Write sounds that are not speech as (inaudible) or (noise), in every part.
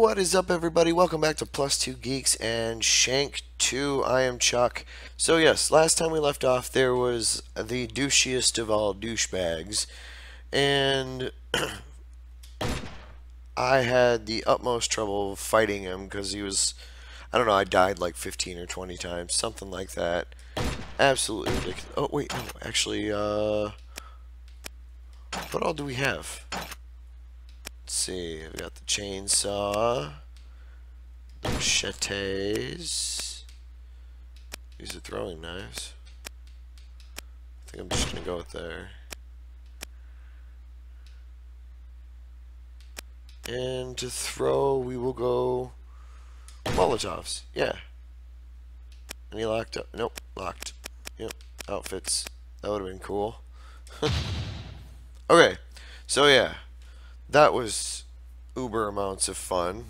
What is up, everybody? Welcome back to Plus Two Geeks and Shank 2. I am Chuck. So, yes, last time we left off, there was the douchiest of all douchebags, and (clears throat) I had the utmost trouble fighting him because he was, I don't know, I died like 15 or 20 times, something like that. Absolutely ridiculous. Oh, wait, no, actually, uh, what all do we have? Let's see, we got the chainsaw, machetes. These are throwing knives. I think I'm just gonna go with there. And to throw, we will go Molotovs. Yeah. Any locked up? Nope, locked. Yep, outfits. That would have been cool. (laughs) okay, so yeah that was uber amounts of fun.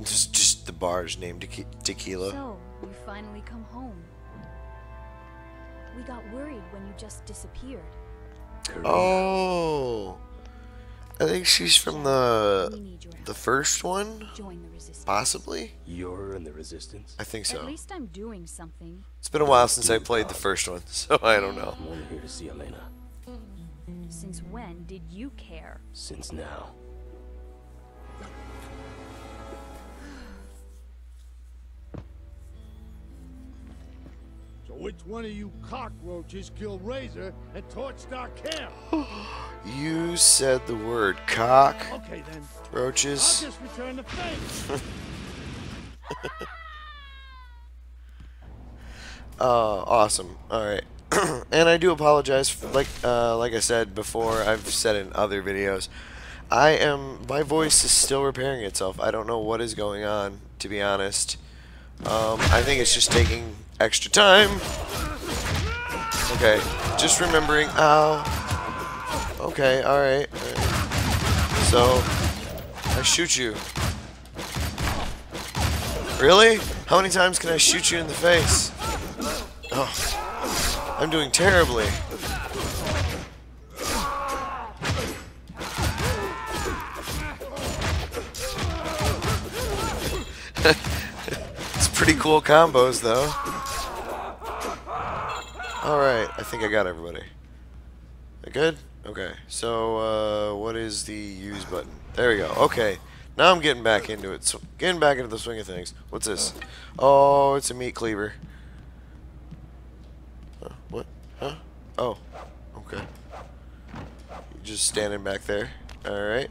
Just, just the bar's named Tequila. So, you finally come home. We got worried when you just disappeared. Oh, I think she's from the the first one. Possibly. You're in the resistance. I think so. At least I'm doing something. It's been a while since I played the first one, (laughs) so I don't know. I'm only here to see Elena. Since when did you care? Since now. (sighs) So which one of you cockroaches killed Razor and torched our camp? (sighs) you said the word cock. Okay then. Roaches. I'll just return the favor. (laughs) uh, awesome. All right. (clears throat) and I do apologize, for, like uh, like I said before, I've said in other videos, I am my voice is still repairing itself. I don't know what is going on, to be honest. Um, I think it's just taking extra time. Okay, just remembering. Ow. Okay, all right. All right. So I shoot you. Really? How many times can I shoot you in the face? Oh. I'm doing terribly. (laughs) it's pretty cool combos, though. Alright, I think I got everybody. good? Okay, so, uh, what is the use button? There we go. Okay, now I'm getting back into it. So, getting back into the swing of things. What's this? Oh, it's a meat cleaver. Huh? Oh. Okay. You're just standing back there. Alright.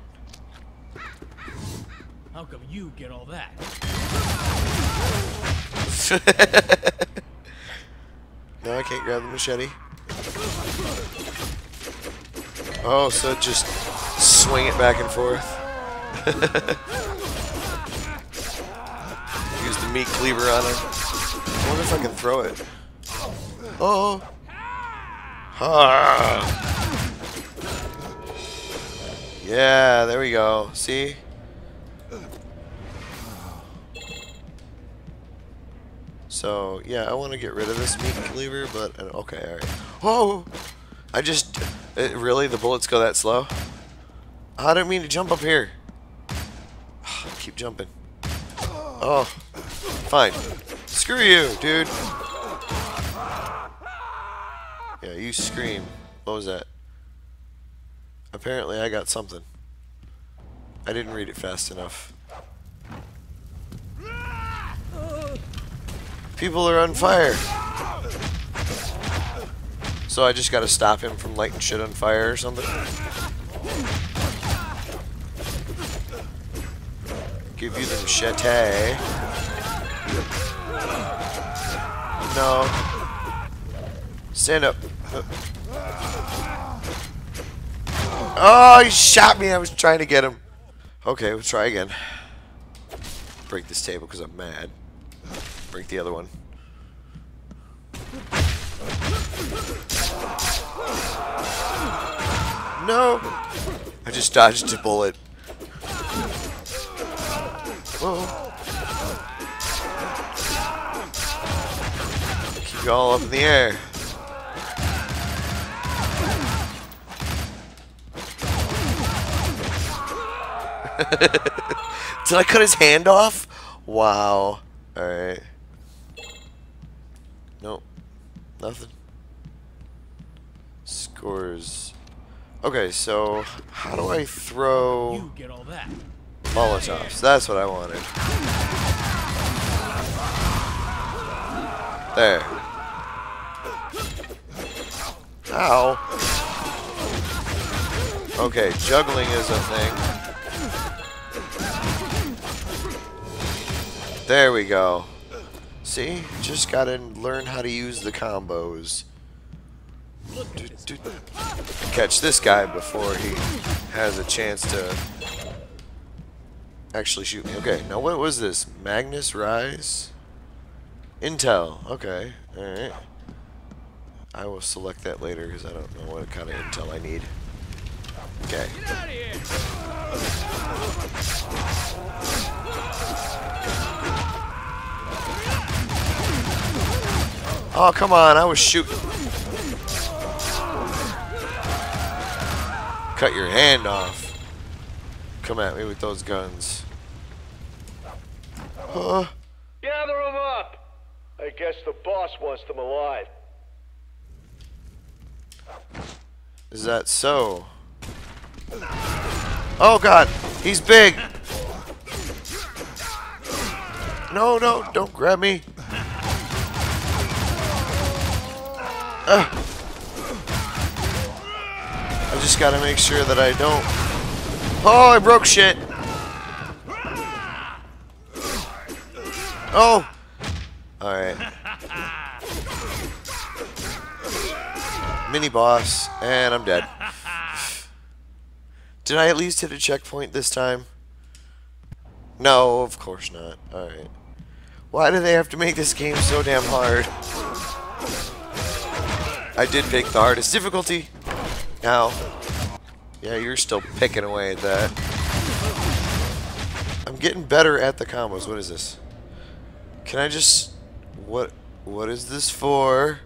How come you get all that? (laughs) no, I can't grab the machete. Oh, so just swing it back and forth. (laughs) Use the meat cleaver on him. I wonder if I can throw it. Oh. Ah. Yeah, there we go. See? So, yeah, I want to get rid of this meat cleaver, but, uh, okay, alright. Whoa! I just, it, really, the bullets go that slow? I didn't mean to jump up here. (sighs) Keep jumping. Oh, fine. Screw you, dude. Yeah, you scream. What was that? Apparently I got something. I didn't read it fast enough. People are on fire. So I just gotta stop him from lighting shit on fire or something? Give you the machete. No. Stand up. Oh, he shot me. I was trying to get him. Okay, let's try again. Break this table because I'm mad. Break the other one. No! I just dodged a bullet. Whoa. Keep you all up in the air. (laughs) Did I cut his hand off? Wow. Alright. Nope. Nothing. Scores. Okay, so how do I throw You get all that. Molotovs? That's what I wanted. There. Ow. Okay, juggling is a thing. There we go. See? Just gotta learn how to use the combos. Do- do- Catch this guy before he has a chance to actually shoot me. Okay, now what was this? Magnus Rise? Intel. Okay, alright. I will select that later because I don't know what kind of intel I need. Okay. Oh, come on, I was shooting. Cut your hand off. Come at me with those guns. Huh? Gather them up! I guess the boss wants them alive. Is that so? Oh god, he's big! No, no, don't grab me. I just gotta make sure that I don't. Oh, I broke shit. Oh! Alright. Mini boss, and I'm dead. Did I at least hit a checkpoint this time? No, of course not. Alright. Why do they have to make this game so damn hard? I did pick the hardest difficulty. Now, yeah, you're still picking away at that. I'm getting better at the combos. What is this? Can I just... What? What is this for?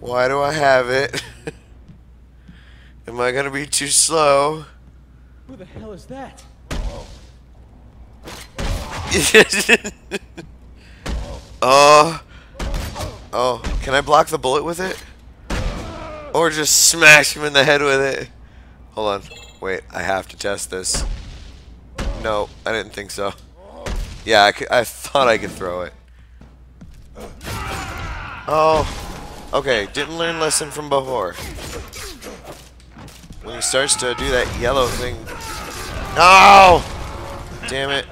Why do I have it? (laughs) Am I gonna be too slow? Who the hell is that? oh. (laughs) Oh, can I block the bullet with it? Or just smash him in the head with it? Hold on. Wait, I have to test this. No, I didn't think so. Yeah, I, could, I thought I could throw it. Oh. Okay, didn't learn lesson from before. When he starts to do that yellow thing. No! Damn it.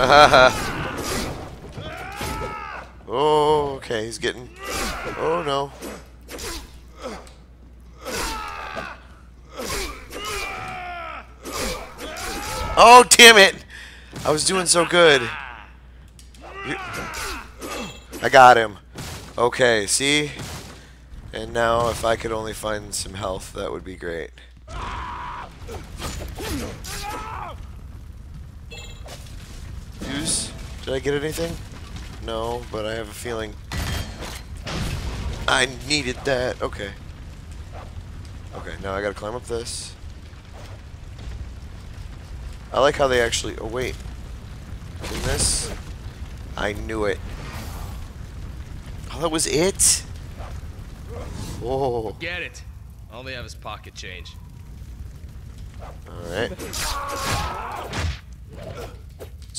(laughs) oh, okay, he's getting. Oh no. Oh, damn it! I was doing so good. I got him. Okay, see? And now, if I could only find some health, that would be great. Use? Did I get anything? No, but I have a feeling I needed that. Okay. Okay, now I gotta climb up this. I like how they actually. Oh, wait. Can this? I knew it. Oh, that was it? Whoa. Get it. All they have is pocket change. Alright.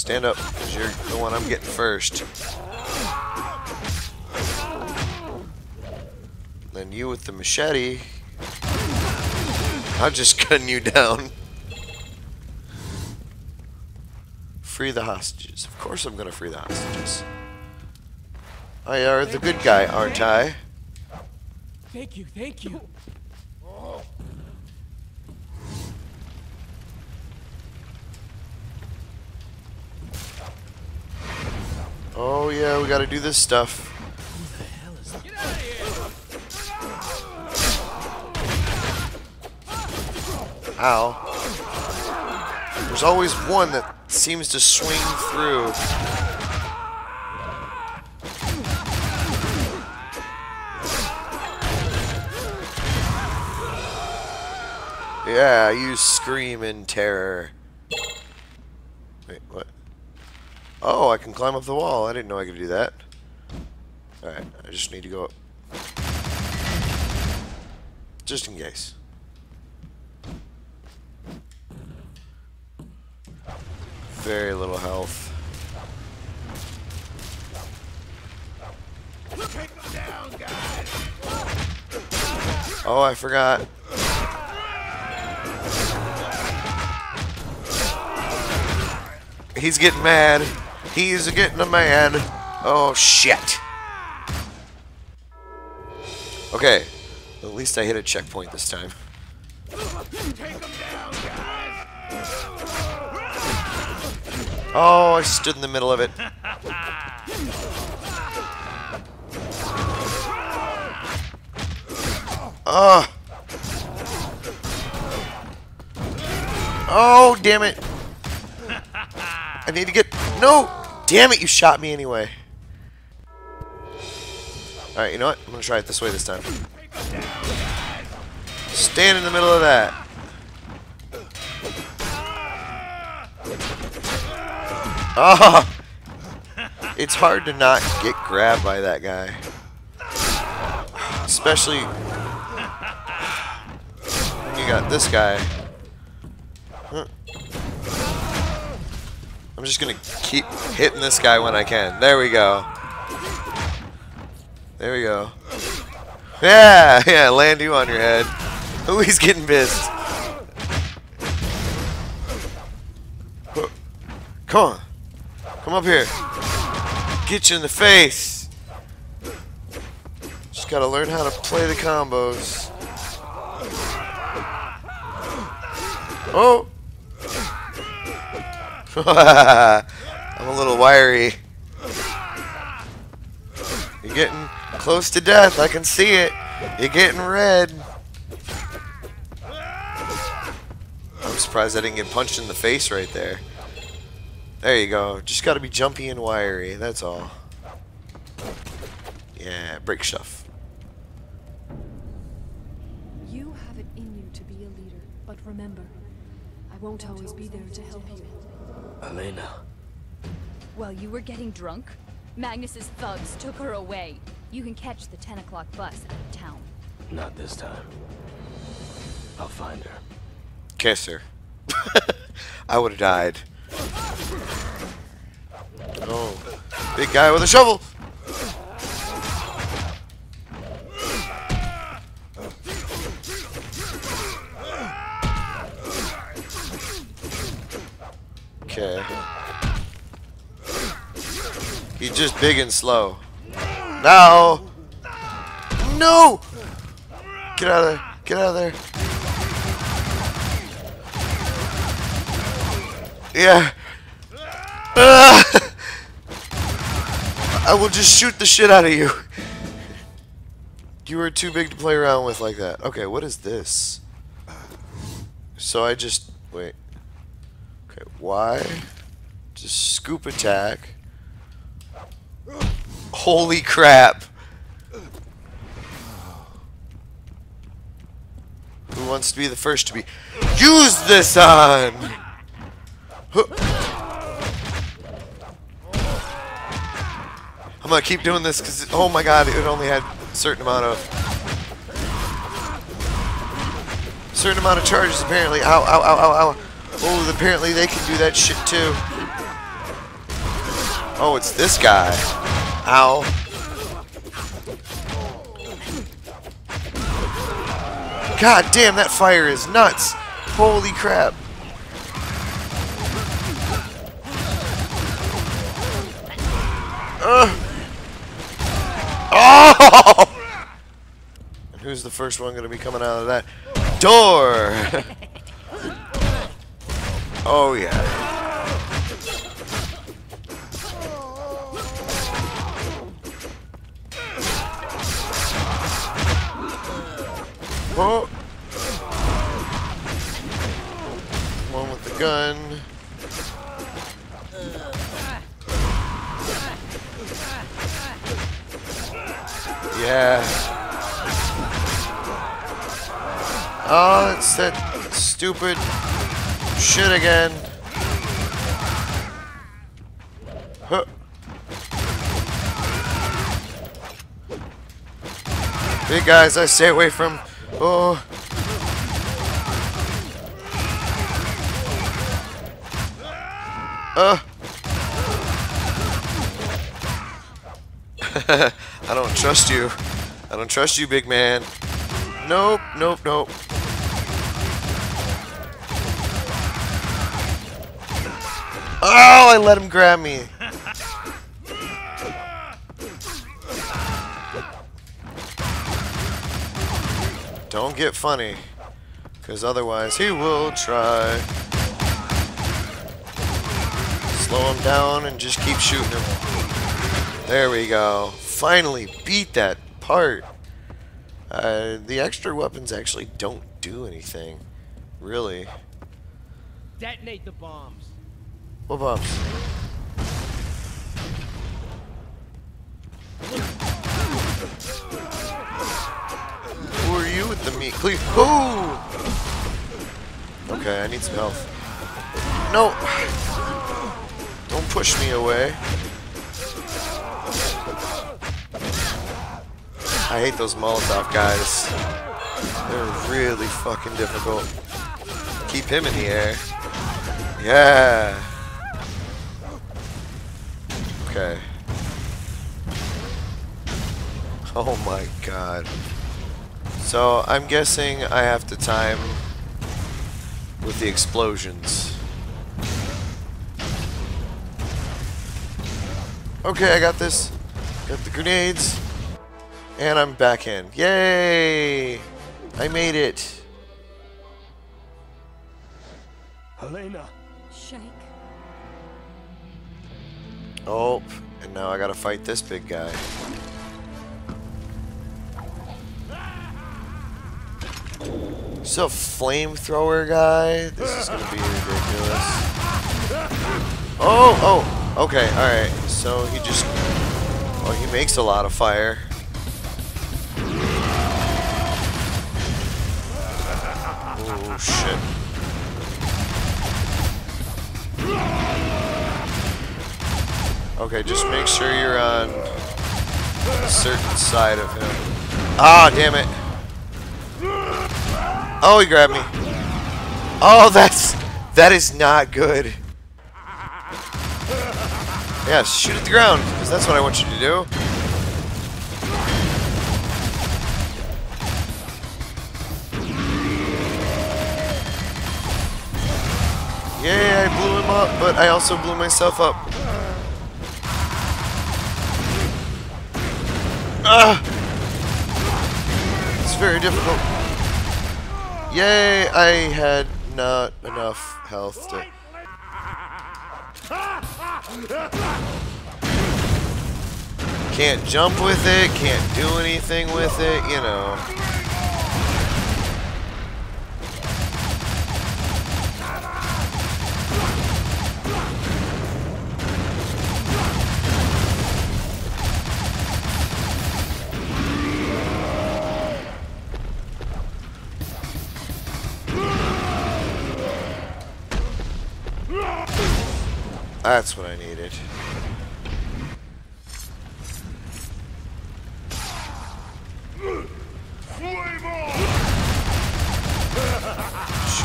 Stand up, because you're the one I'm getting first. Then you with the machete. (laughs) I'm just cutting you down. Free the hostages. Of course I'm gonna free the hostages. I are the good guy, aren't I? Thank you, thank you. Oh yeah, we gotta do this stuff. Ow. There's always one that seems to swing through. Yeah, you scream in terror. Wait, what? Oh, I can climb up the wall. I didn't know I could do that. Alright, I just need to go up. Just in case. Very little health. Oh, I forgot. He's getting mad. He's getting a mad. Oh, shit. Okay. At least I hit a checkpoint this time. Oh, I stood in the middle of it. Oh. Oh, damn it. I need to get... No! Damn it, you shot me anyway. Alright, you know what? I'm to try it this way this time. Stand in the middle of that. Oh! It's hard to not get grabbed by that guy. Especially you got this guy. Huh. I'm just gonna keep hitting this guy when I can. There we go. There we go. Yeah, (laughs) yeah, land you on your head. (laughs) Oh, he's getting pissed. Come on. Come up here. Get you in the face. Just gotta learn how to play the combos. Oh! (laughs) I'm a little wiry. You're getting close to death. I can see it. You're getting red. I'm surprised I didn't get punched in the face right there. There you go. Just got to be jumpy and wiry. That's all. Yeah, break stuff. You have it in you to be a leader, but remember, I won't always be there to help you. Elena. While you were getting drunk, Magnus's thugs took her away. You can catch the 10 o'clock bus out of town. Not this time. I'll find her. Kiss her. (laughs) I would have died. Oh, big guy with a shovel. Okay. He's just big and slow. Now! No! Get out of there. Get out of there. Yeah. Ah! (laughs) I will just shoot the shit out of you. You were too big to play around with like that. Okay, what is this? So I just... Wait. Okay, why? Just scoop attack. Holy crap. Who wants to be the first to be... Use this on! I'm gonna keep doing this because, oh my god, it only had a certain amount of... Certain amount of charges, apparently. Ow, ow, ow, ow, ow. Oh, apparently they can do that shit too. Oh, it's this guy. Ow. God damn, that fire is nuts. Holy crap. Oh! And who's the first one going to be coming out of that door? (laughs) oh, yeah. Oh, it's that stupid shit again. Huh. Big guys, I stay away from. Oh. Uh. (laughs) I don't trust you. I don't trust you, big man. Nope, nope, nope. Oh, I let him grab me. Don't get funny, because otherwise he will try. Slow him down and just keep shooting him. There we go. Finally beat that part. Uh, the extra weapons actually don't do anything. Really. Detonate the bombs. Bombs? Who are you with the meat? Ooh! Okay, I need some health. No! Don't push me away. I hate those Molotov guys. They're really fucking difficult. Keep him in the air. Yeah. Okay. Oh my god. So I'm guessing I have to time with the explosions. Okay, I got this. Got the grenades. And I'm back in. Yay! I made it. Helena. Shake. Oh, and now I gotta fight this big guy. So flamethrower guy? This is gonna be ridiculous. Oh, oh, okay, alright. So he just, oh, he makes a lot of fire. Oh, shit. Okay, just make sure you're on a certain side of him. Ah, damn it. Oh, he grabbed me. Oh, (laughs) that's... That is not good. Yeah, shoot at the ground, because that's what I want you to do. Yay, I blew him up, but I also blew myself up. Ah! It's very difficult. Yay, I had not enough health to... Can't jump with it, can't do anything with it, you know. That's what I needed. Shoot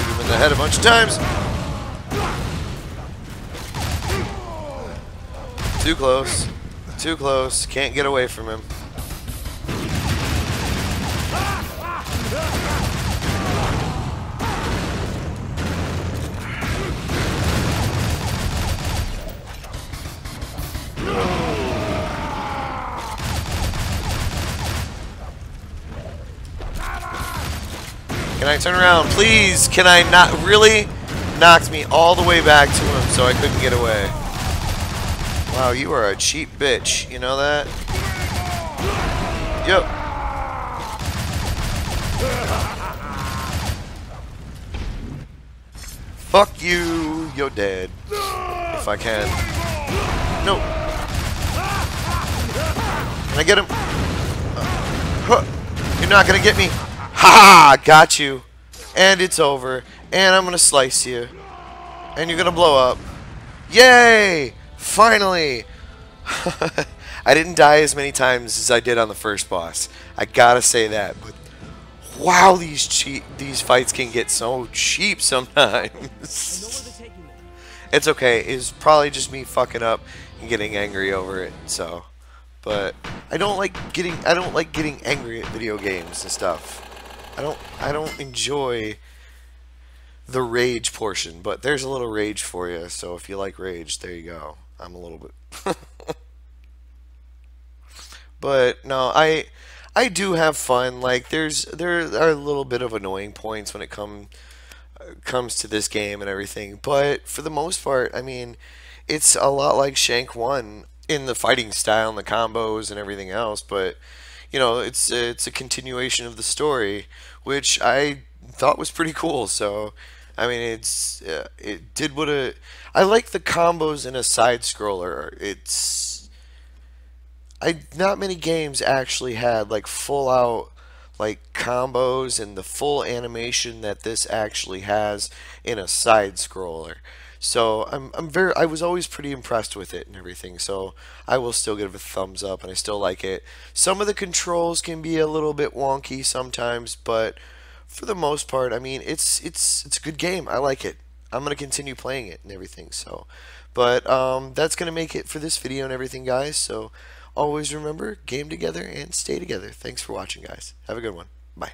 him in the head a bunch of times. Too close. Too close. Can't get away from him. Turn around? Please, can I not really knocked me all the way back to him so I couldn't get away. Wow, you are a cheap bitch. You know that? Yep. Fuck you. You're dead. If I can. No. Can I get him? Uh, huh. You're not gonna get me. Ha ha! Got you. And it's over. And I'm gonna slice you. And you're gonna blow up. Yay! Finally! (laughs) I didn't die as many times as I did on the first boss. I gotta say that. But wow, these cheap these fights can get so cheap sometimes. it's okay. It's probably just me fucking up and getting angry over it. So, but I don't like getting I don't like getting angry at video games and stuff. I don't I don't enjoy the rage portion, but there's a little rage for you. So if you like rage, there you go. I'm a little bit (laughs) But no, I I do have fun. Like there's there are a little bit of annoying points when it come comes to this game and everything, but for the most part, I mean, it's a lot like Shank 1 in the fighting style and the combos and everything else, but you know, it's it's a continuation of the story, which I thought was pretty cool. So, I mean, it's uh, it did what a I like the combos in a side scroller. It's I not many games actually had like full out like combos and the full animation that this actually has in a side scroller. So I'm I'm very I was always pretty impressed with it and everything. So I will still give it a thumbs up and I still like it. Some of the controls can be a little bit wonky sometimes, but for the most part, I mean, it's it's it's a good game. I like it. I'm going to continue playing it and everything. So, but um, that's going to make it for this video and everything, guys. So Always remember, game together and stay together. Thanks for watching, guys. Have a good one. Bye.